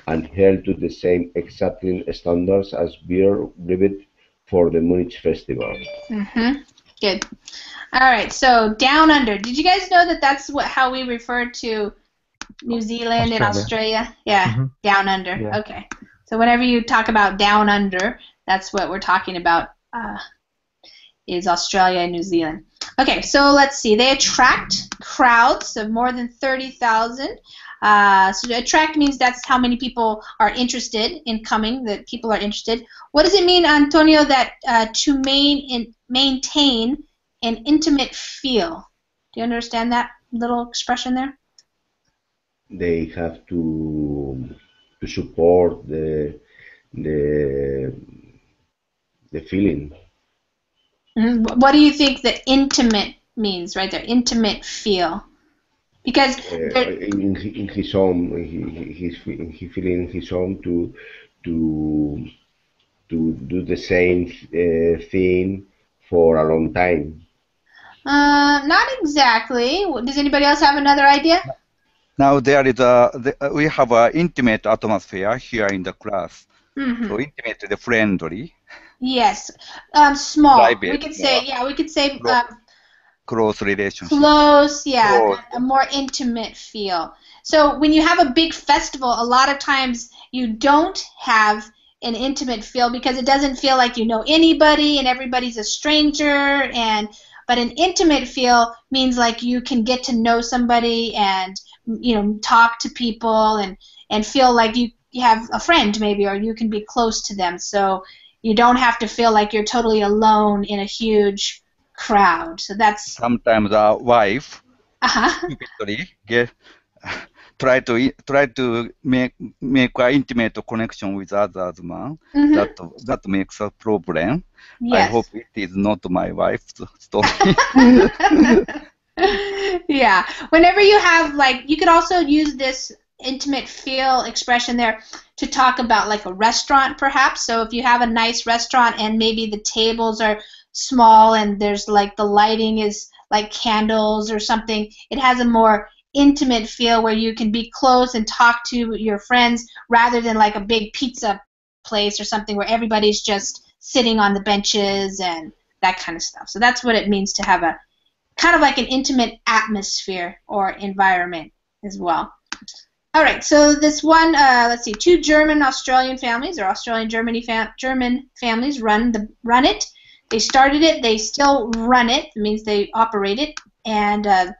and held to the same exacting standards as beer brewed for the Munich Festival. Mm-hmm. Good. All right. So down under. Did you guys know that that's what how we refer to New Zealand and Australia? Yeah, Mhm. down under. Yeah. Okay. So whenever you talk about down under, that's what we're talking about. Uh, is Australia and New Zealand. Okay, so let's see. They attract crowds of more than 30,000. Uh, so attract means that's how many people are interested in coming, that people are interested. What does it mean, Antonio, that uh, to main in, maintain an intimate feel? Do you understand that little expression there? They have to to support the the the feeling. Mhm. What do you think the intimate means, right there? Intimate feel. Because uh, in, in his home, he, he- he's fe- he feeling his home to to to do the same uh, thing for a long time. uh, not exactly. Does anybody else have another idea? Now there is a the, uh, we have an intimate atmosphere here in the class. hmm So intimate, the friendly, Yes, um, small. Private, we could say, more. yeah, we could say Close. um, close relationship. close, yeah, Close. a more intimate feel. So when you have a big festival, a lot of times you don't have an intimate feel because it doesn't feel like you know anybody and everybody's a stranger and but an intimate feel means like you can get to know somebody and you know talk to people and and feel like you you have a friend maybe or you can be close to them so you don't have to feel like you're totally alone in a huge crowd so that's Sometimes a wife uh-huh typically get try to try to make make an intimate connection with others man. Mhm. That that makes a problem. I hope it is not my wife's story. yeah. Whenever you have like you could also use this intimate feel expression there to talk about like a restaurant perhaps. So if you have a nice restaurant and maybe the tables are small and there's like the lighting is like candles or something, it has a more intimate feel where you can be close and talk to your friends rather than like a big pizza place or something where everybody's just sitting on the benches and that kind of stuff. So that's what it means to have a kind of like an intimate atmosphere or environment as well. All right, so this one, uh, let's see, two German Australian families or Australian Germany fam- German families run the run it. They started it, they still run it. It means they operate it, and uh,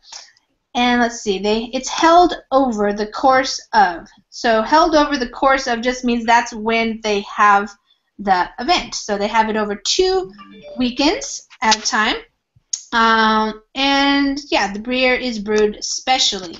and let's see, they it's held over the course of. So held over the course of just means that's when they have the event. So they have it over two weekends, at a time. Um, and yeah, the beer is brewed specially.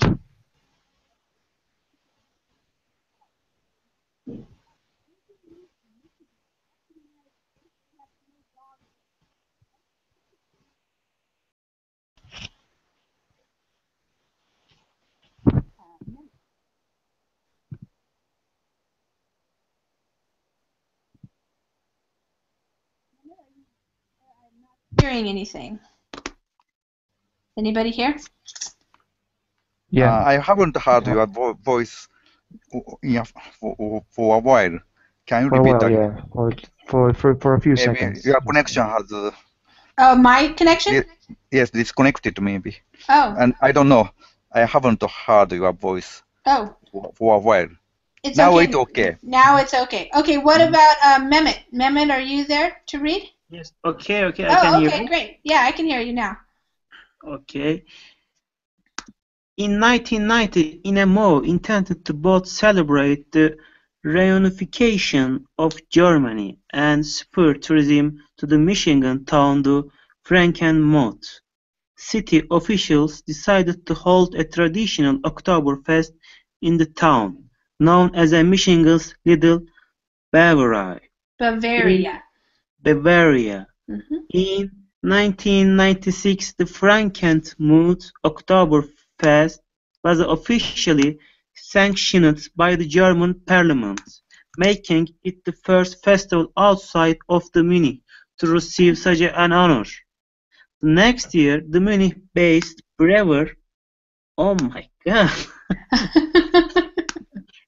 Hearing anything? Anybody here? Yeah. Uh, I haven't heard your vo- voice in a, for, for a while. Can you for repeat while, again? yeah. For, for, for, for a few Maybe seconds. your connection has uh, Oh, my connection? Ye- yes disconnected maybe, Oh, and I don't know. I haven't heard your voice oh, for, for a while. it's now okay. it's okay. Now it's okay. Okay, what about uh, Mehmet? Mehmet, are you there to read? Yes. Okay. Okay. I oh, can hear okay, great. Yeah, I can hear you now. Okay. In 1990, in a move intended to both celebrate the reunification of Germany and spur tourism to the Michigan town of Frankenmuth, city officials decided to hold a traditional Oktoberfest in the town, known as a Michigan's Little Bavaria. Bavaria. Bavaria. hmm In 1996, the Frankenmuth Oktoberfest was officially sanctioned by the German parliament, making it the first festival outside of the Munich to receive such an honor. The next year, the Munich-based brewer, oh my god,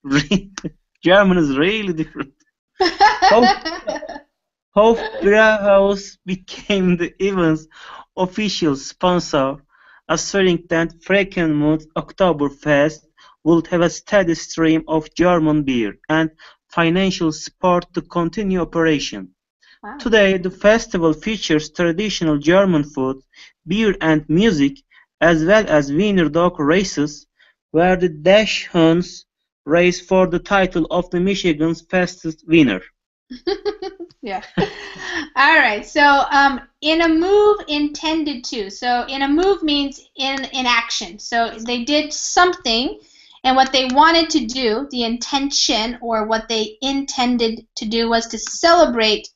German is really different. Hofbrauhaus became the event's official sponsor, assuring that Frankenmuth Oktoberfest would have a steady stream of German beer and financial support to continue operation. Wow. Today, the festival features traditional German food, beer and music, as well as Wiener dog races, where the Dachshunds race for the title of the Michigan's fastest winner. yeah. All right. So, um, in a move intended to. So, in a move means in in action. So they did something, and what they wanted to do, the intention or what they intended to do, was to celebrate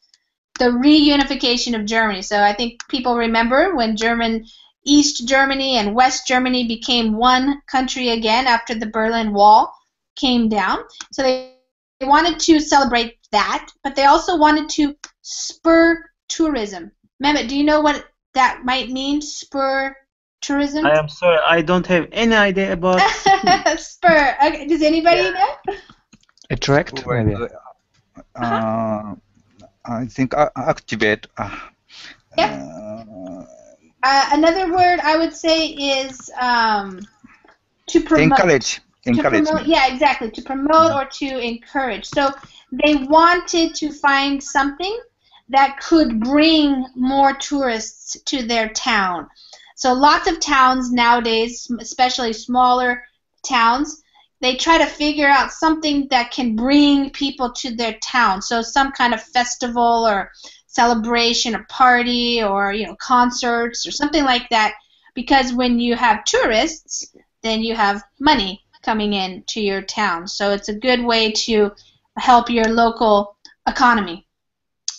the reunification of Germany. So I think people remember when German East Germany and West Germany became one country again after the Berlin Wall came down. So they, they wanted to celebrate that, but they also wanted to spur tourism. Mehmet, do you know what that might mean? Spur tourism? I am sorry, I don't have any idea about. spur. Okay. Does anybody know? Attract, maybe. uh, I think uh, activate. Uh, Yeah. uh, Uh, another word I would say is um, to promote. encourage. Encourage. promote yeah exactly to promote mm-hmm. or to encourage. So they wanted to find something that could bring more tourists to their town. So lots of towns nowadays especially smaller towns they try to figure out something that can bring people to their town. So some kind of festival or celebration or party or you know concerts or something like that. Because when you have tourists then you have money coming in to your town. So it's a good way to help your local economy.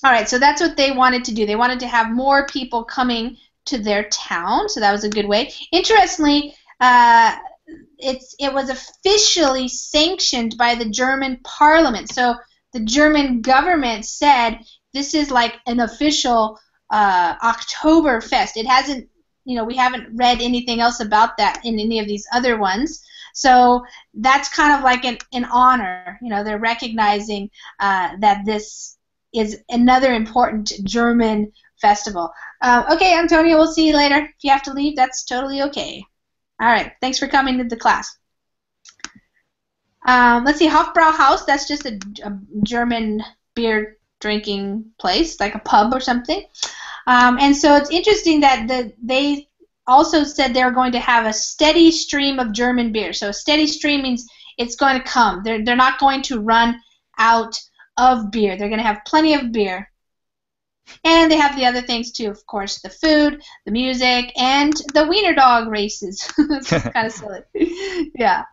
All right, so that's what they wanted to do. They wanted to have more people coming to their town, so that was a good way. Interestingly, uh, it's it was officially sanctioned by the German Parliament. So the German government said this is like an official uh, Oktoberfest. It hasn't, you know, we haven't read anything else about that in any of these other ones. So that's kind of like an, an honor. You know, they're recognizing uh, that this is another important German festival. Uh, okay, Antonio, we'll see you later. If you have to leave, that's totally okay. All right, thanks for coming to the class. Um, let's see, Hofbrauhaus, that's just a, a German beer drinking place, like a pub or something. Um, and so it's interesting that the, they also said they're going to have a steady stream of German beer. So a steady stream means it's going to come. They're, they're not going to run out of beer. They're going to have plenty of beer. And they have the other things too, of course, the food, the music, and the wiener dog races. it's kind of silly. yeah.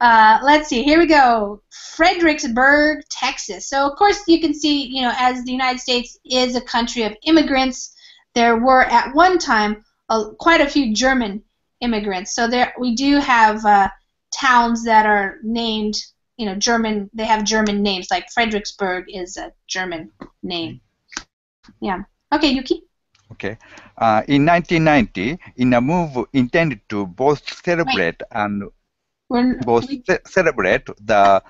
Uh, let's see. Here we go. Fredericksburg, Texas. So of course you can see, you know, as the United States is a country of immigrants, there were at one time a, quite a few German immigrants. So there we do have uh, towns that are named, you know, German. They have German names. Like Fredericksburg is a German name. Yeah. Okay, Yuki. Okay. Uh, in 1990, in a move intended to both celebrate and We're, both we, ce- celebrate the.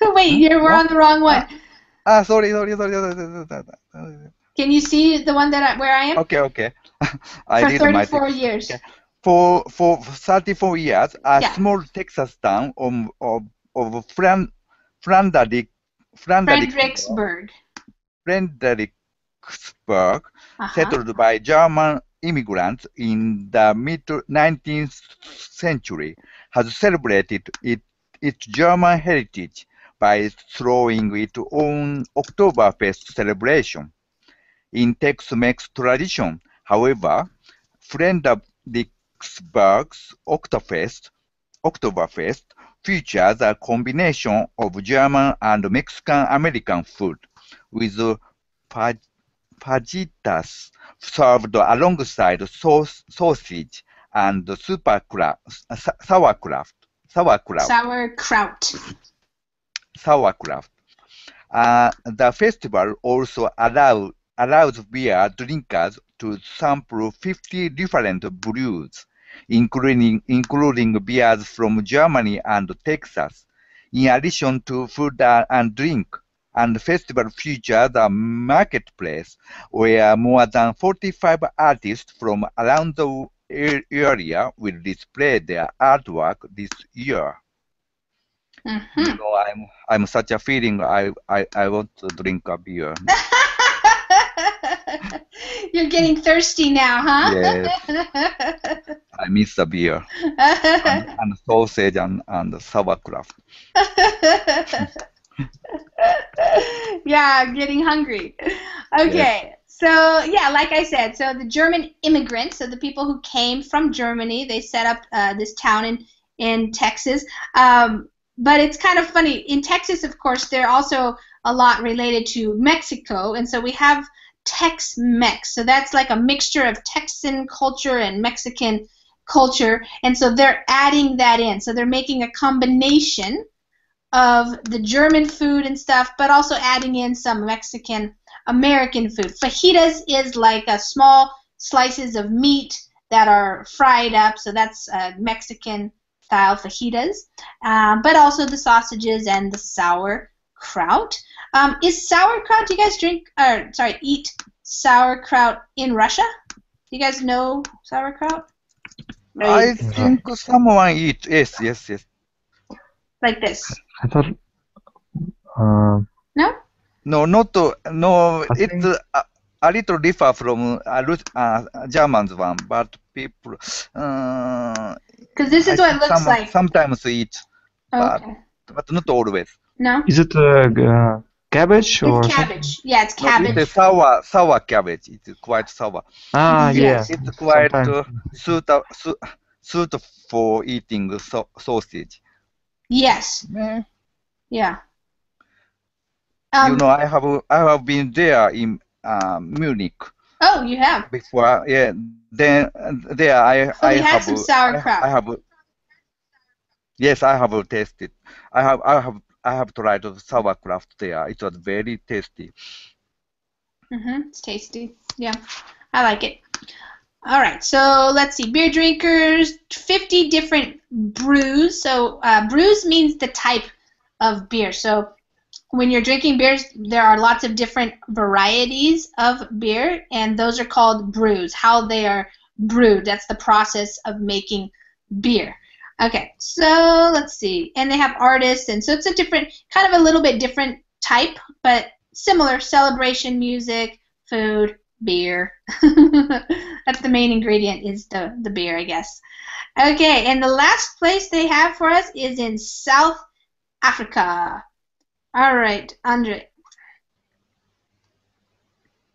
wait, you're, we're on the wrong one. Ah, sorry, sorry, sorry. sorry, sorry, sorry, sorry. Can you see the one that I, where I am? Okay, okay. I For my 34 years. For for 34 years, a Yeah. small Texas town of of, of Fran, Fredericksburg. Fredericksburg, Uh-huh. settled by German immigrants in the mid 19th century, has celebrated it, its German heritage by throwing its own Oktoberfest celebration. In Tex-Mex tradition, however, Fredericksburg's Oktoberfest, Oktoberfest features a combination of German and Mexican American food, with fa- fajitas served alongside sauce, sausage and supercra- sauerkraut. Sauerkraut. Sauerkraut. sauerkraut. Uh, the festival also allow, allows beer drinkers to sample 50 different brews, including, including beers from Germany and Texas, in addition to food and drink. And the festival features a marketplace where more than 45 artists from around the area will display their artwork this year. hmm You know, I'm I'm such a feeling. I I, I want to drink a beer. You're getting thirsty now, huh? Yes. I miss the beer and, and sausage and and sauerkraut. yeah, I'm getting hungry. Okay, so yeah, like I said, so the German immigrants, so the people who came from Germany, they set up uh, this town in in Texas. Um, but it's kind of funny in Texas, of course, they're also a lot related to Mexico, and so we have Tex-Mex. So that's like a mixture of Texan culture and Mexican culture, and so they're adding that in. So they're making a combination of the German food and stuff, but also adding in some Mexican American food. Fajitas is like a small slices of meat that are fried up, so that's uh, Mexican style fajitas, um, but also the sausages and the sauerkraut. Um, is sauerkraut? Do you guys drink? Or sorry, eat sauerkraut in Russia? Do you guys know sauerkraut? Or I you- think someone eat. Yes, yes, yes. like this? I thought. Uh, No. No, not to, no. I It's think- a, a little differ from uh, uh, German's one, but people. Uh, Because this is I what it looks some- like. Sometimes eat, but Okay. but not always. No. is it uh, g- uh, cabbage or? It's cabbage. Yeah, it's No, cabbage. It's a sour sour cabbage. It's quite sour. Ah, Yes. yeah. It's quite uh, Sometimes. suit, suit, suit for eating so, sausage. Yes. Eh, Yeah. Um, you know, I have I have been there in uh, Munich Oh, you have. before. Yeah, then uh, there I So I you had have some sauerkraut. I, I have. Yes, I have tasted. I have I have I have tried the sauerkraut there. It was very tasty. hmm It's tasty. Yeah, I like it. All right, so let's see. Beer drinkers, 50 different brews. So uh, brews means the type of beer. So when you're drinking beers, there are lots of different varieties of beer, and those are called brews. How they are brewed. That's the process of making beer. Okay, so let's see. And they have artists, and so it's a different, kind of a little bit different type, but similar celebration music, food, beer. That's the main ingredient is the, the beer, I guess. Okay, and the last place they have for us is in South Africa. All right, Andre.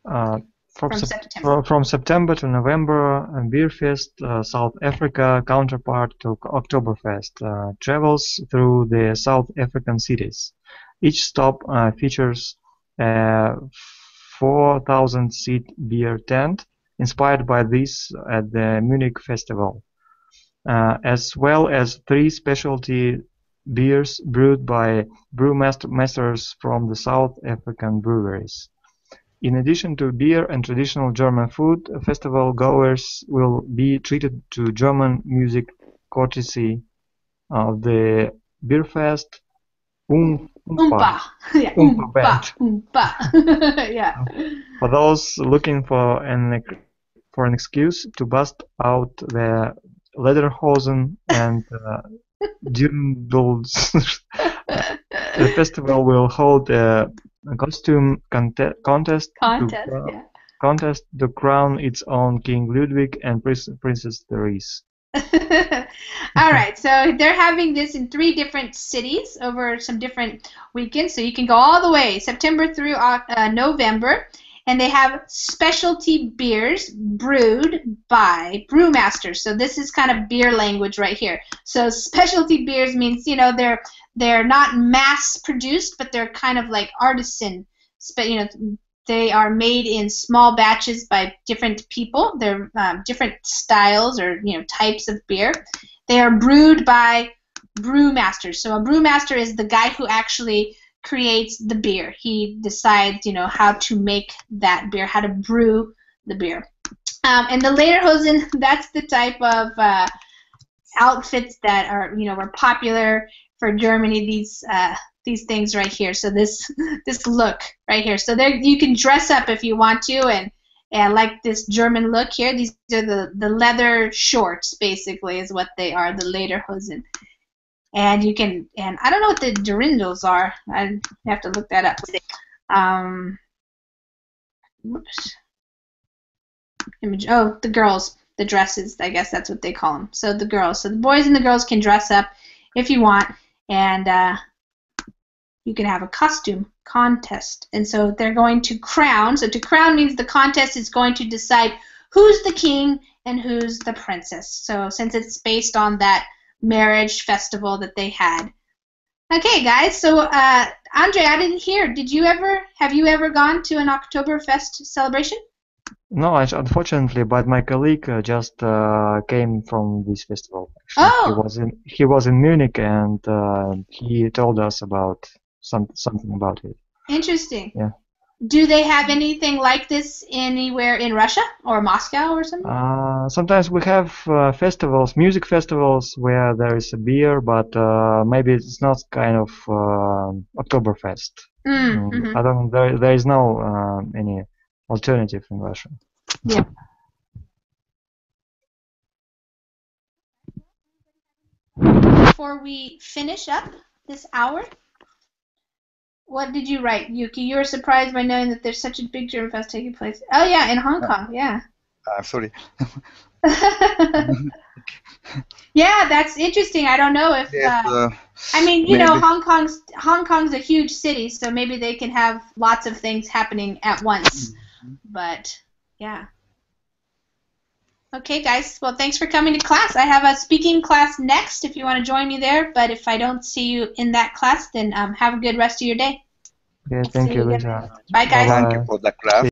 Uh, from, from Sep- September. fro- from September to November, uh, Beerfest uh, South Africa counterpart to Oktoberfest uh, travels through the South African cities. Each stop uh, features a 4,000 seat beer tent inspired by this at the Munich Festival, uh, as well as three specialty beers brewed by brewmasters from the South African breweries. In addition to beer and traditional German food, festival goers will be treated to German music courtesy of the Beerfest Um- Oompa. yeah. For those looking for an for an excuse to bust out their lederhosen and uh, dirndls, the festival will hold a costume conte- contest Contest. to, Yeah. contest to crown its own King Ludwig and Prince- Princess Therese. All right, so they're having this in three different cities over some different weekends. So you can go all the way September through uh, November, and they have specialty beers brewed by brewmasters. So this is kind of beer language right here. So specialty beers means you know they're they're not mass produced, but they're kind of like artisan. You know, they are made in small batches by different people. They're um, different styles or you know types of beer. They are brewed by brewmasters. So a brewmaster is the guy who actually creates the beer. He decides you know how to make that beer, how to brew the beer. Um, and the lederhosen, that's the type of uh, outfits that are you know were popular for Germany. These uh, these things right here. So this this look right here. So there you can dress up if you want to and and like this German look here. These are the the leather shorts basically is what they are. The lederhosen. And you can and I don't know what the dirndls are. I have to look that up. Um, whoops. Image. Oh, the girls, the dresses. I guess that's what they call them. So the girls. So the boys and the girls can dress up if you want, and uh, you can have a costume contest. And so they're going to crown. So to crown means the contest is going to decide who's the king and who's the princess. So since it's based on that marriage festival that they had. Okay, guys. So uh, Andre, I didn't hear. Did you ever? Have you ever gone to an Oktoberfest celebration? No, unfortunately, but my colleague uh, just uh, came from this festival. Actually. Oh. He was in he was in Munich and uh, he told us about some something about it. Interesting. Yeah. Do they have anything like this anywhere in Russia or Moscow or something? Uh, sometimes we have uh, festivals, music festivals, where there is a beer, but uh, maybe it's not kind of Oktoberfest. Mm, Mm, mhm. I don't. There, there is no any alternative in Russia. Before we finish up this hour, what did you write, Yuki? You were surprised by knowing that there's such a big German fest taking place. Oh yeah, in Hong Kong. Yeah. Uh, sorry. yeah, that's interesting. I don't know if. Yes, Uh, uh, I mean, you know, Hong Kong's Hong Kong's a huge city, so maybe they can have lots of things happening at once. But yeah. Okay, guys. Well, thanks for coming to class. I have a speaking class next if you want to join me there. But if I don't see you in that class, then um, have a good rest of your day. Okay, thank See you, you Lisa. Bye, guys. Bye-bye. thank you for the class.